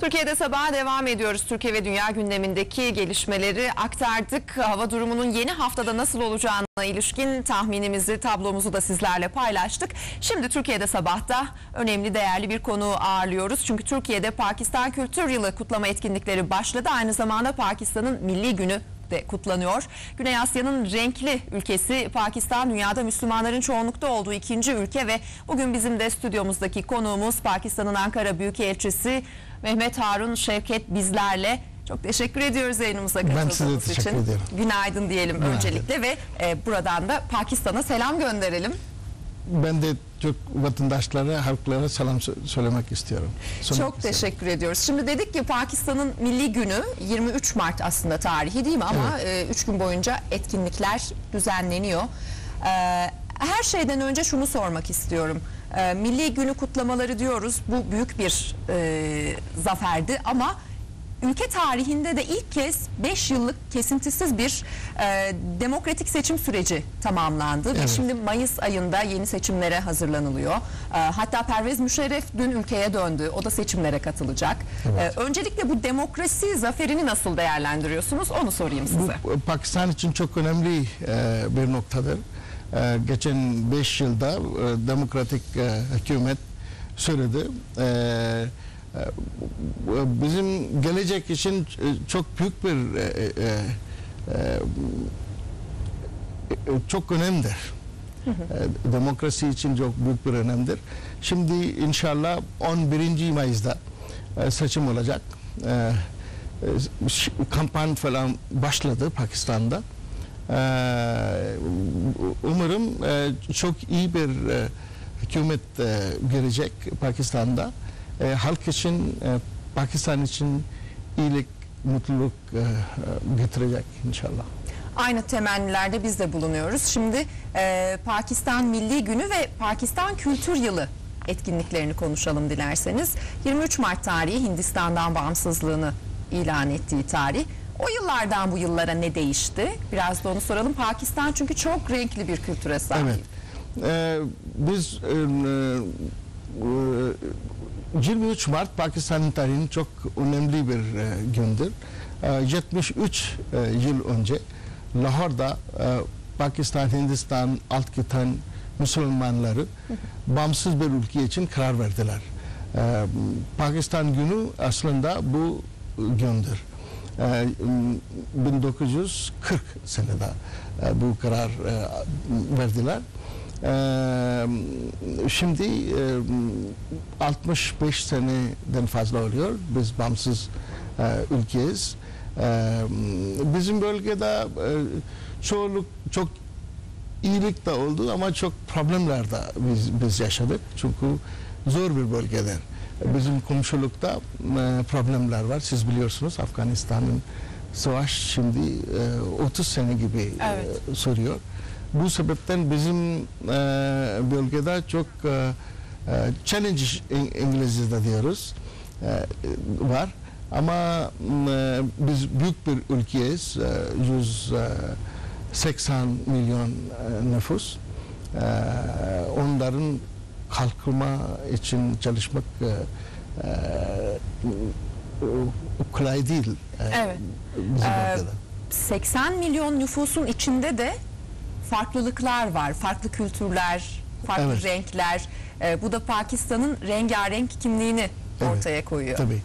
Türkiye'de sabaha devam ediyoruz. Türkiye ve dünya gündemindeki gelişmeleri aktardık. Hava durumunun yeni haftada nasıl olacağına ilişkin tahminimizi, tablomuzu da sizlerle paylaştık. Şimdi Türkiye'de sabahta önemli, değerli bir konuğu ağırlıyoruz. Çünkü Türkiye'de Pakistan Kültür Yılı kutlama etkinlikleri başladı. Aynı zamanda Pakistan'ın Milli Günü de kutlanıyor. Güney Asya'nın renkli ülkesi Pakistan dünyada Müslümanların çoğunlukta olduğu ikinci ülke ve bugün bizim de stüdyomuzdaki konuğumuz Pakistan'ın Ankara Büyükelçisi Mehmet Harun Şevket bizlerle. Çok teşekkür ediyoruz yayınımıza Ben katıldığınız size için. teşekkür ederim. Günaydın diyelim Günaydın. öncelikle ve e, buradan da Pakistan'a selam gönderelim. Ben de Türk vatandaşlara, halklara selam sö- söylemek istiyorum. Söylemek Çok istiyorum. teşekkür ediyoruz. Şimdi dedik ki Pakistan'ın milli günü 23 Mart aslında tarihi değil mi? Ama 3 gün boyunca etkinlikler düzenleniyor. Ee, her şeyden önce şunu sormak istiyorum. Ee, milli günü kutlamaları diyoruz. Bu büyük bir e, zaferdi ama ülke tarihinde de ilk kez 5 yıllık kesintisiz bir e, demokratik seçim süreci tamamlandı. Ve Evet. şimdi Mayıs ayında yeni seçimlere hazırlanılıyor. Ee, hatta Pervez Müşerref dün ülkeye döndü. O da seçimlere katılacak. Evet. Ee, öncelikle bu demokrasi zaferini nasıl değerlendiriyorsunuz? Onu sorayım size. Bu e, Pakistan için çok önemli e, bir noktadır. E, geçen 5 yılda e, demokratik e, hükümet sürdü. E, e, bu- bizim gelecek için e, çok büyük bir e, e, çok önemlidir. E, Demokrasi için çok büyük bir önemlidir. Şimdi inşallah 11. Mayıs'da seçim olacak. E, e, ş- kampanya falan başladı Pakistan'da. Umarım çok iyi bir hükümet gelecek Pakistan'da. E, halk için, e, Pakistan için iyilik, mutluluk e, e, getirecek inşallah. Aynı temennilerde biz de bulunuyoruz. Şimdi e, Pakistan Milli Günü ve Pakistan Kültür Yılı etkinliklerini konuşalım dilerseniz. 23 Mart tarihi Hindistan'dan bağımsızlığını ilan ettiği tarih. O yıllardan bu yıllara ne değişti? Biraz da onu soralım. Pakistan çünkü çok renkli bir kültüre sahip. Evet. Ee, biz e, e, 23 Mart Pakistan'ın tarihinin çok önemli bir e, gündür. E, 73 e, yıl önce Lahor'da e, Pakistan, Hindistan, alt kıtan Müslümanları bağımsız bir ülke için karar verdiler. E, Pakistan günü aslında bu gündür. E, 1940 senede e, bu karar e, verdiler. E, şimdi e, 65 seneden fazla oluyor. Biz bağımsız e, ülkeyiz. E, bizim bölgede e, çoğunluk çok iyilik de oldu ama çok problemler de biz, biz yaşadık. Çünkü zor bir bölgeler. Bizim komşulukta e, problemler var. Siz biliyorsunuz Afganistan'ın savaş şimdi e, 30 sene gibi e, Evet. sürüyor. Bu sebepten bizim e, bölgede çok e, e, challenge İng- İngilizce'de diyoruz e, var. Ama e, biz büyük bir ülkeyiz. E, 180 milyon e, nüfus. E, onların kalkınma için çalışmak e, e, kolay değil. e, Evet. Bizim Ee, ülkede. 80 milyon nüfusun içinde de farklılıklar var. Farklı kültürler, farklı Evet. renkler. Ee, bu da Pakistan'ın rengarenk kimliğini Evet, ortaya koyuyor. Tabii.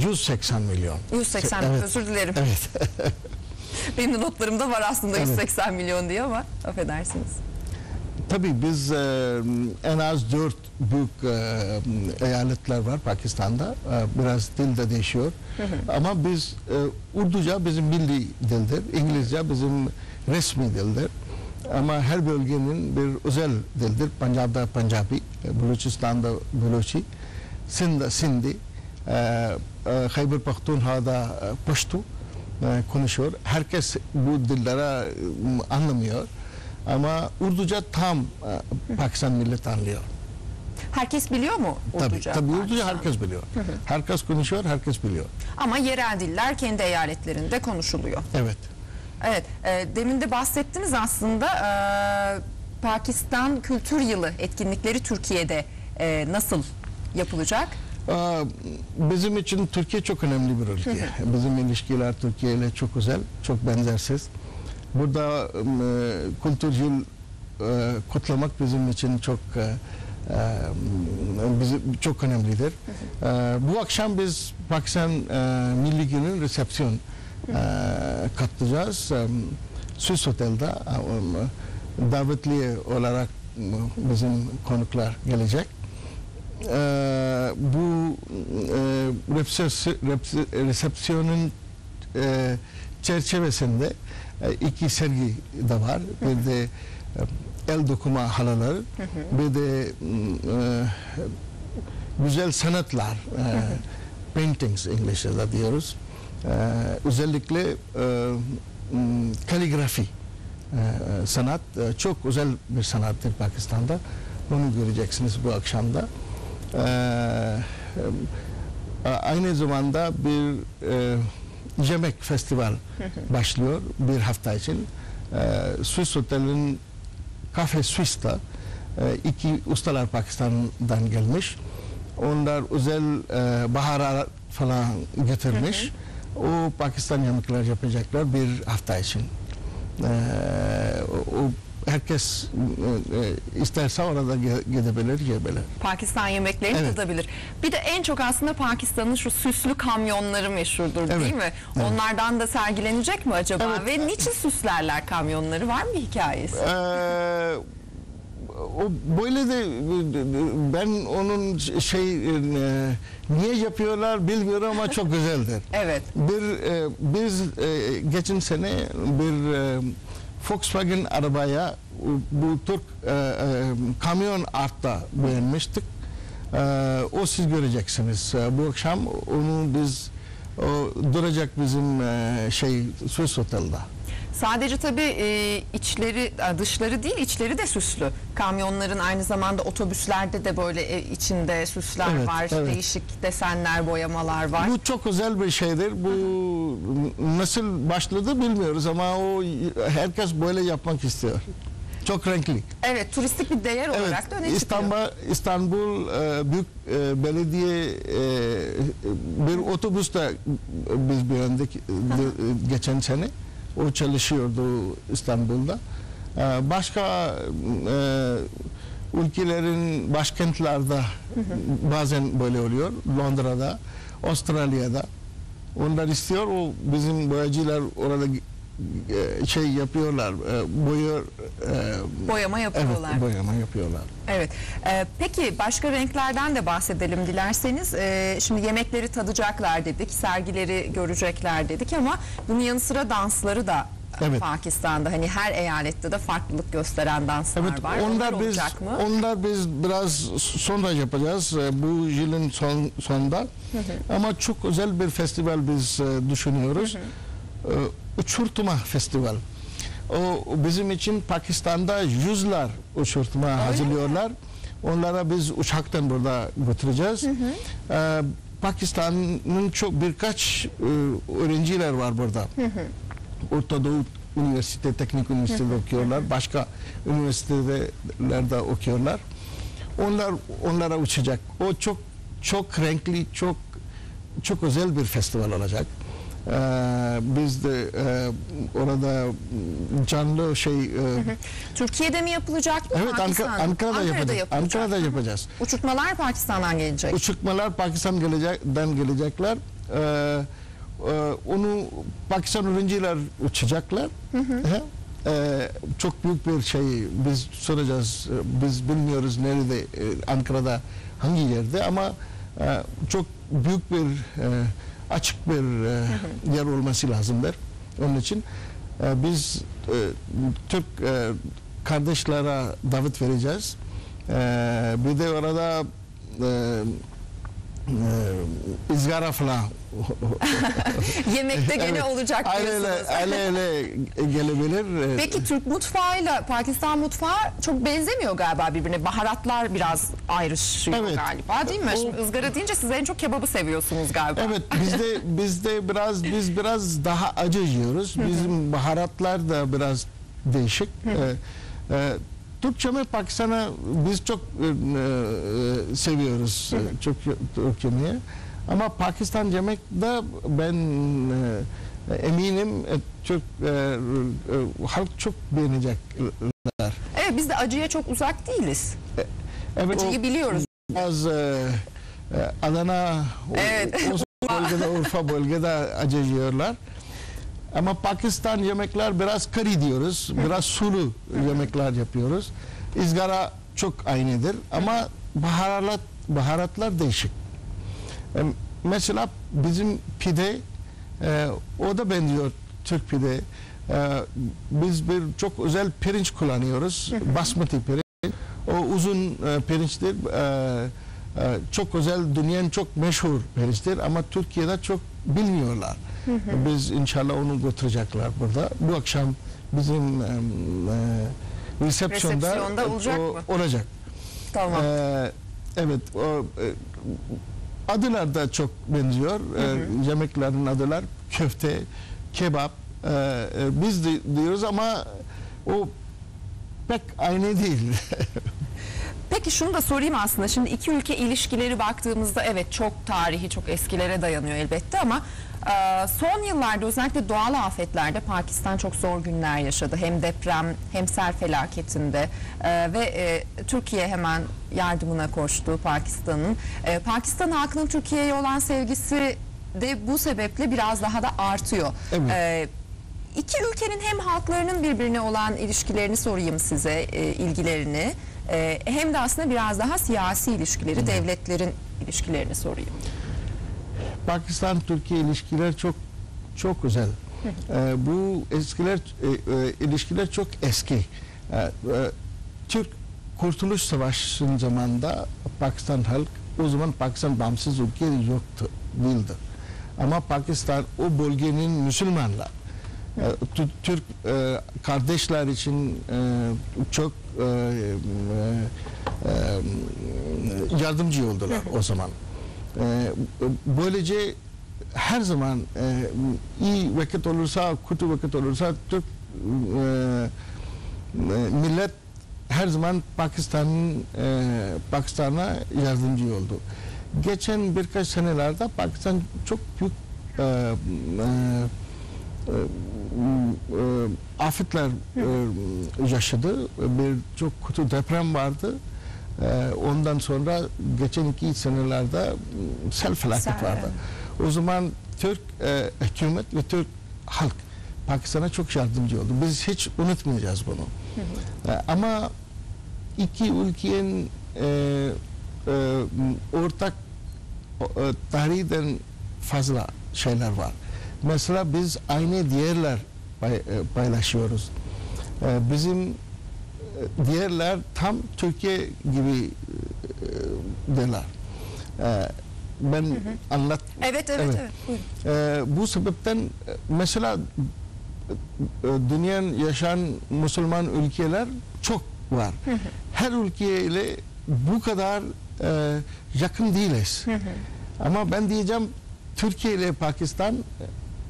180 milyon. 180 Evet. özür dilerim. Evet. Benim de notlarımda var aslında Evet. 180 milyon diye ama affedersiniz. Tabii biz e, en az dört büyük e, eyaletler var Pakistan'da. E, biraz dil de değişiyor. Ama biz e, Urduca bizim milli dildir. İngilizce bizim resmi dildir. Ama her bölgenin bir özel dildir. Punjab'da Punjabi, e, Buluchistan'da Buluchi, Sindh'da Sindhi, e, e, Khyber Pakhtunkhwa'da e, Pashto e, konuşuyor. Herkes bu dillere e, anlamıyor. Ama Urduca tam e, Pakistan milleti anlıyor. Herkes biliyor mu Tabii, Urduca? tabii Urduca Pakistan'da? herkes biliyor. Herkes konuşuyor, herkes biliyor. Ama yerel diller kendi eyaletlerinde konuşuluyor. Evet. Evet, e, demin de bahsettiniz aslında e, Pakistan Kültür Yılı etkinlikleri Türkiye'de e, nasıl yapılacak? Aa, Bizim için Türkiye çok önemli bir ülke. Bizim ilişkiler Türkiye ile çok özel, çok benzersiz. Burada e, kültür yıl e, kutlamak bizim için çok e, e, bizim çok önemlidir. E, bu akşam biz Pakistan e, Milli Günü resepsiyon katlayacağız. E, Süs Otel'de davetli olarak e, bizim konuklar gelecek. Ee, bu e, resepsiyonun e, çerçevesinde iki sergi de var. Bir de el dokuma halıları, bir de güzel sanatlar, paintings İngilizce'de diyoruz. E, özellikle e, kaligrafi e, sanat e, çok özel bir sanattır Pakistan'da. Bunu göreceksiniz bu akşamda. Ee, e, aynı zamanda bir e, yemek festival başlıyor bir hafta için. Ee, Swiss Otel'in Cafe Swiss'ta e, iki ustalar Pakistan'dan gelmiş. Onlar özel e, baharat falan getirmiş. O Pakistan yemekler yapacaklar bir hafta için. Ee, o, o herkes e, e, isterse orada gidebilir, yiyebilir. Pakistan yemeklerini Evet. tadabilir. Bir de en çok aslında Pakistan'ın şu süslü kamyonları meşhurdur değil Evet. mi? Evet. Onlardan da sergilenecek mi acaba? Evet. Ve niçin süslerler kamyonları? Var mı hikayesi? Ee, o böyle de ben onun şey e, niye yapıyorlar bilmiyorum ama çok güzeldir. Evet. Bir e, biz e, geçen sene bir e, Volkswagen arabaya bu Türk e, e, kamyon artta beğenmiştik. E, o siz göreceksiniz. E, bu akşam onu biz o duracak bizim e, şey Swiss Otel'da. Sadece tabii e, içleri, e, dışları değil içleri de süslü. Kamyonların aynı zamanda otobüslerde de böyle e, içinde süsler Evet, var. evet. Değişik desenler, boyamalar var. Bu çok özel bir şeydir. Bu nasıl başladı bilmiyoruz ama o herkes böyle yapmak istiyor. Çok renkli. Evet, turistik bir değer Evet, olarak da öne çıkıyor. İstanbul İstanbul e, Büyük e, Belediye e, bir otobüste biz beğendik de- geçen sene. O çalışıyordu İstanbul'da. E, başka e, ülkelerin başkentlerde bazen böyle oluyor. Londra'da, Avustralya'da. Onlar istiyor. O bizim boyacılar orada e, şey yapıyorlar. E, boyuyor. E, Boyama yapıyorlar. Evet, boyama yapıyorlar. Evet. Ee, peki başka renklerden de bahsedelim dilerseniz. Ee, şimdi yemekleri tadacaklar dedik, sergileri görecekler dedik ama bunun yanı sıra dansları da Evet. Pakistan'da hani her eyalette de farklılık gösteren danslar Evet, var. onlar biz olacak mı? onlar biz biraz sonra yapacağız e, bu yılın son sonunda. Ama çok özel bir festival biz e, düşünüyoruz. E, Uçurtma Festival. O bizim için Pakistan'da yüzler uçurtma hazırlıyorlar. Onlara biz uçaktan burada götüreceğiz. E, Pakistan'ın çok birkaç e, öğrenciler var burada. Orta Doğu Üniversite, Teknik Üniversitede okuyorlar. Başka üniversitelerde okuyorlar. Onlar onlara uçacak. O çok çok renkli, çok çok özel bir festival olacak. Ee, biz de e, orada canlı şey e, Türkiye'de mi yapılacak mı? evet Ankara, Pakistan'da? Ankara'da, yapacağız. yapılacak. Ankara'da yapacağız. Uçurtmalar Pakistan'dan gelecek. Uçurtmalar Pakistan gelecekten gelecekler. Ee, e, onu Pakistan öğrenciler uçacaklar. He? Ee, çok büyük bir şey biz soracağız. Biz bilmiyoruz nerede e, Ankara'da hangi yerde ama e, çok büyük bir e, açık bir e, yer olması lazımdır. Onun için e, biz e, Türk e, kardeşlere davet vereceğiz. E, bir de orada e, ızgara falan Yemekte gene Evet. olacak diyorsunuz. aileyle gelebilir. E, Peki Türk mutfağıyla Pakistan mutfağı çok benzemiyor galiba birbirine. Baharatlar biraz ayrışıyor Evet. galiba değil mi? O- Şimdi ızgara deyince siz en çok kebabı seviyorsunuz galiba. Evet bizde bizde biraz biz biraz daha acı yiyoruz. Bizim baharatlar da biraz değişik. Ee, e, Türkçe mi Pakistan'a biz çok e, e, seviyoruz e, çok Türk yemeği. Ama Pakistan yemek de ben e, eminim e, Türk e, e, halk çok beğenecekler. Evet biz de acıya çok uzak değiliz. Evet, Acıyı o biliyoruz. biraz e, e, Adana, o- Evet. o, bölgede, Urfa bölgede acı yiyorlar. Ama Pakistan yemekler biraz kari diyoruz. Biraz sulu yemekler yapıyoruz. İzgara çok aynıdır ama baharat baharatlar değişik. Mesela bizim pide e, o da benziyor Türk pide. E, biz bir çok özel pirinç kullanıyoruz. Basmati pirinç. O uzun e, pirinçtir. E, e, çok özel, dünyanın çok meşhur pirinçtir ama Türkiye'de çok bilmiyorlar. Biz inşallah onu götürecekler burada. Bu akşam bizim e, e, resepsiyonda, Resepsiyonda olacak o- mı? olacak. Tamam. Ee, evet o e, adılar da çok benziyor. Ee, yemeklerin adılar köfte, kebap. Ee, e, biz de diyoruz ama o pek aynı değil. Peki şunu da sorayım aslında. Şimdi iki ülke ilişkileri baktığımızda evet çok tarihi, çok eskilere dayanıyor elbette ama e, son yıllarda özellikle doğal afetlerde Pakistan çok zor günler yaşadı. Hem deprem hem sel felaketinde E, ve e, Türkiye hemen yardımına koştu Pakistan'ın. E, Pakistan halkının Türkiye'ye olan sevgisi de bu sebeple biraz daha da artıyor. Evet. E, İki ülkenin hem halklarının birbirine olan ilişkilerini sorayım size, e, ilgilerini. E, hem de aslında biraz daha siyasi ilişkileri, devletlerin ilişkilerini sorayım. Pakistan-Türkiye ilişkiler çok çok özel. Ee, bu eskiler e, e, ilişkiler çok eski. Ee, e, Türk Kurtuluş Savaşı'nın zamanında Pakistan halk o zaman Pakistan bağımsız ülke yoktu, değildi. Ama Pakistan o bölgenin Müslümanlar e, Tü- Türk e, kardeşler için e, çok e, e, e, yardımcı oldular o zaman. E, böylece her zaman e, iyi vakit olursa, kötü vakit olursa Türk e, e, millet her zaman Pakistan'ın e, Pakistan'a yardımcı oldu. Geçen birkaç senelerde Pakistan çok büyük e, e, e, e, afetler yaşadı. Bir çok kötü deprem vardı. E, ondan sonra geçen iki senelerde sel felaket vardı. O zaman Türk e, hükümet ve Türk halk Pakistan'a çok yardımcı oldu. Biz hiç unutmayacağız bunu. E, ama iki ülkenin e, e, ortak e, tarihten fazla şeyler var. Mesela biz aynı diğerler pay- e, paylaşıyoruz. E, bizim diğerler tam Türkiye gibi e, derler. E, ben anlat. Evet, evet, Evet. evet. Buyurun. E, bu sebepten mesela e, dünyanın yaşayan Müslüman ülkeler çok var. Her ülkeyle bu kadar e, yakın değiliz. Ama ben diyeceğim Türkiye ile Pakistan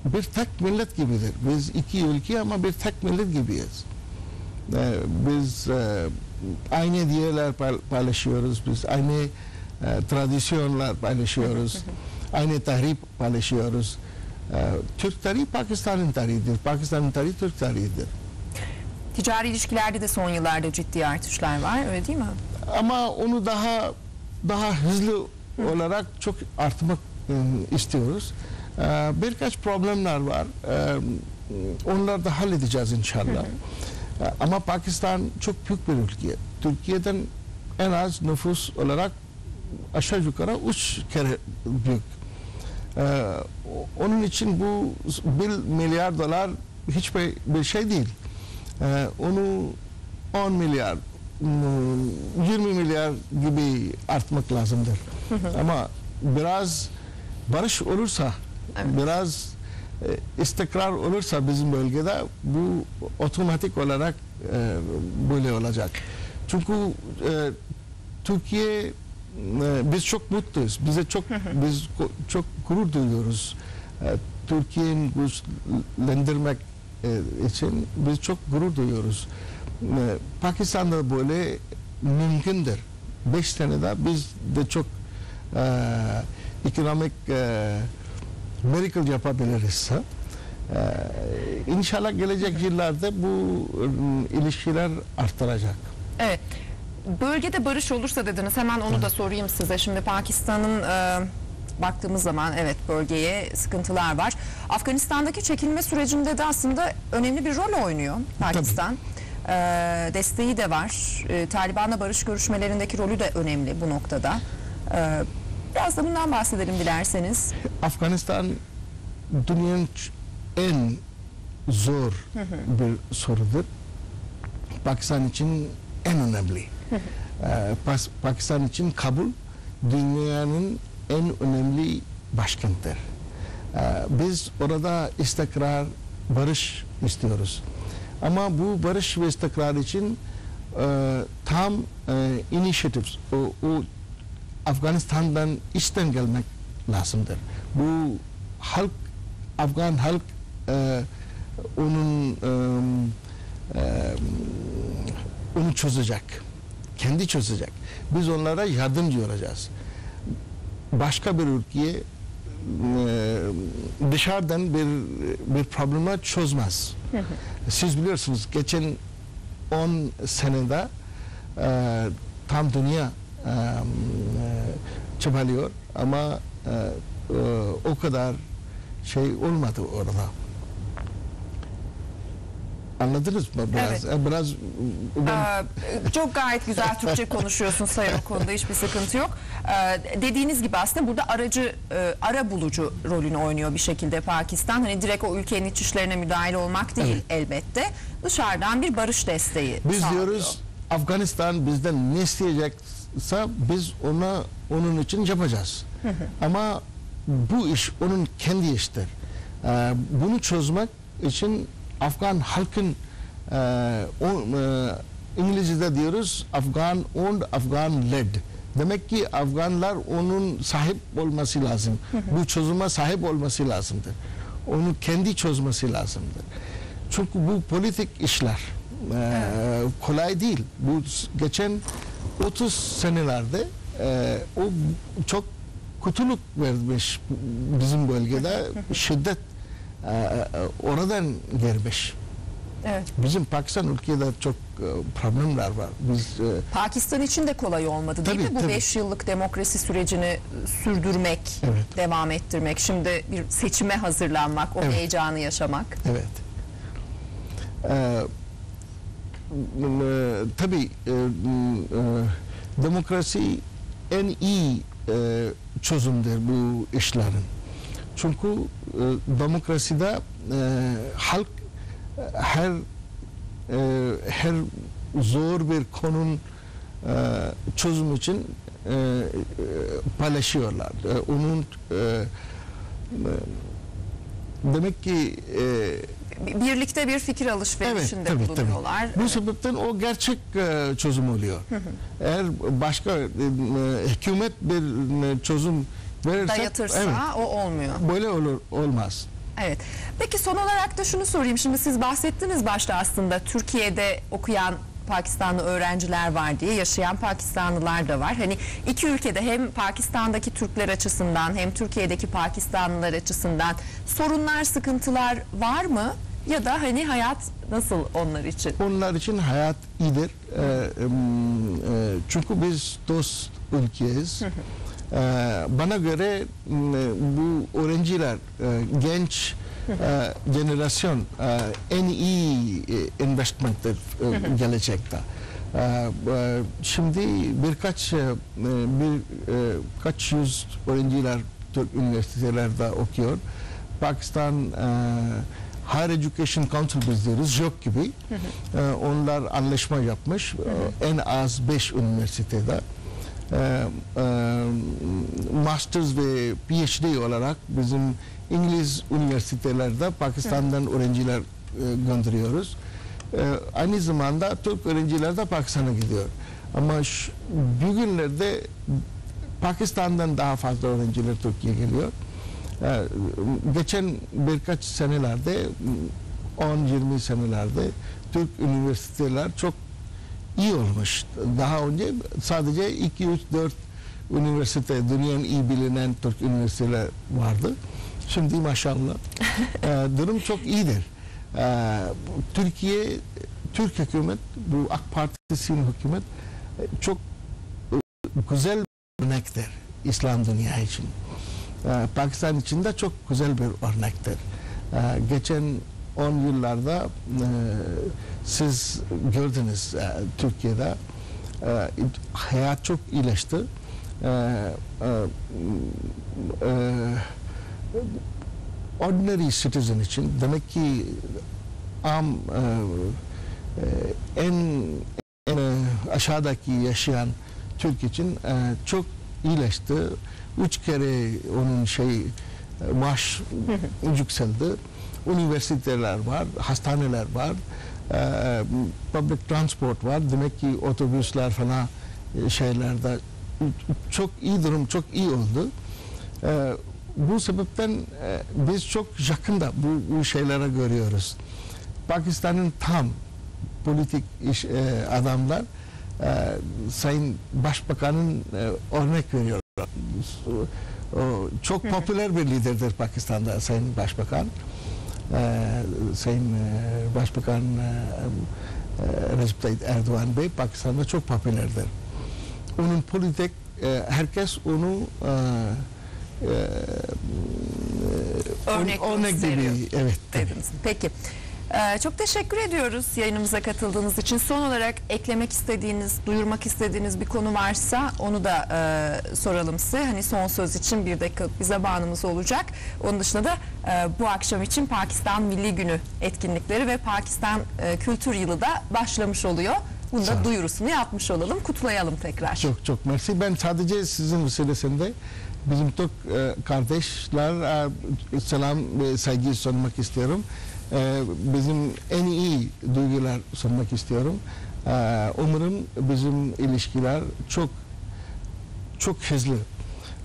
bir tek millet gibidir. Biz iki ülke ama bir tek millet gibiyiz. E, biz e, aynı pay- paylaşıyoruz. Biz aynı e, tradisyonlar paylaşıyoruz. aynı tarih paylaşıyoruz. E, Türk tarihi Pakistan'ın tarihidir. Pakistan'ın tarihi Türk tarihidir. Ticari ilişkilerde de son yıllarda ciddi artışlar var, öyle değil mi? ama onu daha daha hızlı olarak çok artmak e, istiyoruz. E, birkaç problemler var. Onları da halledeceğiz inşallah. Ama Pakistan çok büyük bir ülke. Türkiye'den en az nüfus olarak aşağı yukarı üç kere büyük. E, onun için bu 1 milyar dolar hiçbir bir şey değil. E, onu 10 milyar, mm, 20 milyar gibi artmak lazımdır. Ama biraz barış olursa, Evet. biraz istikrar olursa bizim bölgede bu otomatik olarak e, böyle olacak. Çünkü e, Türkiye e, biz çok mutluyuz. Bize çok biz çok gurur duyuyoruz. E, Türkiye'nin güçlendirmek e, için biz çok gurur duyuyoruz. E, Pakistan'da böyle mümkündür. 5 senede biz de çok e, ekonomik e, miracle yapabiliriz. E, inşallah gelecek yıllarda bu e, ilişkiler artacak. Evet. Bölgede barış olursa dediniz. Hemen onu da sorayım size. Şimdi Pakistan'ın e, baktığımız zaman evet bölgeye sıkıntılar var. Afganistan'daki çekilme sürecinde de aslında önemli bir rol oynuyor Pakistan. E, desteği de var. E, Taliban'la barış görüşmelerindeki rolü de önemli bu noktada. E, biraz da bundan bahsedelim dilerseniz. Afganistan dünyanın en zor bir sorudur. Pakistan için en önemli. Ee, Pas- Pakistan için Kabul dünyanın en önemli başkenttir. Ee, Biz orada istikrar, barış istiyoruz. Ama bu barış ve istikrar için e, tam e, initiatives, o, o Afganistan'dan içten gelmek lazımdır. Bu halk, Afgan halk e, onun e, e, onu çözecek. Kendi çözecek. Biz onlara yardımcı olacağız. Başka bir ülkeye dışarıdan bir bir problemi çözmez. Siz biliyorsunuz geçen 10 senede e, tam dünya çabalıyor ama e, e, o kadar şey olmadı orada. Anladınız mı biraz? Evet. E, Biraz ben Ee, çok gayet güzel Türkçe konuşuyorsun sayın o konuda hiçbir sıkıntı yok. Ee, dediğiniz gibi aslında burada aracı e, ara bulucu rolünü oynuyor bir şekilde Pakistan. Hani direkt o ülkenin iç işlerine müdahale olmak değil elbette. Dışarıdan bir barış desteği Biz sağlıyor. diyoruz Afganistan bizden ne isteyecekse biz ona onun için yapacağız. Ama bu iş onun kendi iştir. Ee, bunu çözmek için Afgan halkın e, o, e, İngilizce'de diyoruz Afgan owned, Afgan led. Demek ki Afganlar onun sahip olması lazım. Bu çözüme sahip olması lazımdır. Onu kendi çözmesi lazımdır. Çünkü bu politik işler e, kolay değil. Bu geçen 30 senelerde e, o çok kötülük vermiş bizim bölgede şiddet e, e, oradan gelmiş. Evet. Bizim Pakistan ülkede çok e, problemler var. Biz e, Pakistan için de kolay olmadı değil Tabii, mi? Bu tabii. 5 yıllık demokrasi sürecini sürdürmek, Evet. devam ettirmek, şimdi bir seçime hazırlanmak, o Evet. heyecanı yaşamak. Evet. Ee, tabii e, e, demokrasi en iyi e, çözümdür bu işlerin. Çünkü demokraside halk her her zor bir konunun e, çözüm için paylaşıyorlar. Onun demek ki Birlikte bir fikir alışverişinde tabii, tabii. bulunuyorlar. Bu sebepten o gerçek e, çözüm oluyor. Eğer başka e, e, hükümet bir çözüm verirse Dayatırsa evet, o olmuyor. böyle olur olmaz. Evet. Peki son olarak da şunu sorayım. Şimdi siz bahsettiniz başta aslında Türkiye'de okuyan Pakistanlı öğrenciler var diye yaşayan Pakistanlılar da var. Hani iki ülkede hem Pakistan'daki Türkler açısından hem Türkiye'deki Pakistanlılar açısından sorunlar, sıkıntılar var mı? Ya da hani hayat nasıl onlar için? Onlar için hayat iyidir. E, em, e, çünkü biz dost ülkeyiz. E, bana göre m, bu öğrenciler, e, genç e, jenerasyon e, en iyi e, investmenttir e, gelecekte. E, e, şimdi birkaç e, bir e, kaç yüz öğrenciler Türk üniversitelerde okuyor. Pakistan e, Higher Education Council biz diyoruz, JOK gibi. E, onlar anlaşma yapmış. E, en az 5 üniversitede. E, e, Masters ve PhD olarak bizim İngiliz üniversitelerde Pakistan'dan öğrenciler e, gönderiyoruz. E, aynı zamanda Türk öğrenciler de Pakistan'a gidiyor. Ama şu, bugünlerde Pakistan'dan daha fazla öğrenciler Türkiye'ye geliyor. Geçen birkaç senelerde 10-20 senelerde Türk üniversiteler çok iyi olmuş. Daha önce sadece 2 3 4 üniversite dünyanın iyi bilinen Türk üniversiteler vardı. Şimdi maşallah e, durum çok iyidir. E, Türkiye Türk hükümet bu AK Partisi'nin hükümet e, çok e, güzel örnektir İslam dünya için. E, Pakistan için de çok güzel bir örnektir. E, geçen 10 yıllarda e, siz gördünüz e, Türkiye'de e, hayat çok iyileşti. E, e, e, ordinary citizen için demek ki am en, en aşağıdaki yaşayan Türk için çok iyileşti. Üç kere onun şey maaş yükseldi. Üniversiteler var, hastaneler var, e, public transport var. Demek ki otobüsler falan e, şeylerde çok iyi durum, çok iyi oldu. E, bu sebepten e, biz çok yakında bu, bu şeylere görüyoruz. Pakistan'ın tam politik iş e, adamlar e, Sayın Başbakan'ın e, örnek veriyor. O, çok popüler bir liderdir Pakistan'da Sayın Başbakan. E, Sayın e, Başbakan e, e, Recep Tayyip Erdoğan Bey Pakistan'da çok popülerdir. Onun politik e, herkes onu e, e, Örnek örnek gibi evet. dediniz. Peki. Ee, çok teşekkür ediyoruz yayınımıza katıldığınız için. Son olarak eklemek istediğiniz, duyurmak istediğiniz bir konu varsa onu da e, soralım size. Hani son söz için bir dakikalık bir zamanımız olacak. Onun dışında da e, bu akşam için Pakistan Milli Günü etkinlikleri ve Pakistan e, Kültür Yılı da başlamış oluyor. Bunu da duyurusunu yapmış olalım. Kutlayalım tekrar. Çok çok mersi. Ben sadece sizin vesilesinde bizim Türk e, kardeşler e, selam ve saygı sunmak istiyorum. E, bizim en iyi duygular sunmak istiyorum. E, umarım bizim ilişkiler çok çok hızlı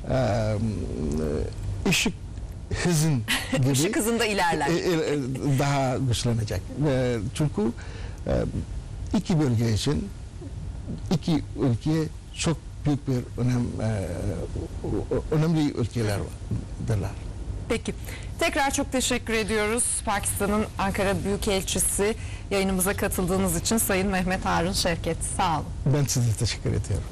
e, ışık hızın gibi Işık hızında ilerler. e, e, e, daha güçlenecek. E, çünkü e, iki bölge için iki ülke çok büyük bir önem e, önemli ülkelerdirler. Peki. Tekrar çok teşekkür ediyoruz. Pakistan'ın Ankara Büyükelçisi yayınımıza katıldığınız için Sayın Mehmet Harun Şevket. Sağ olun. Ben size teşekkür ediyorum.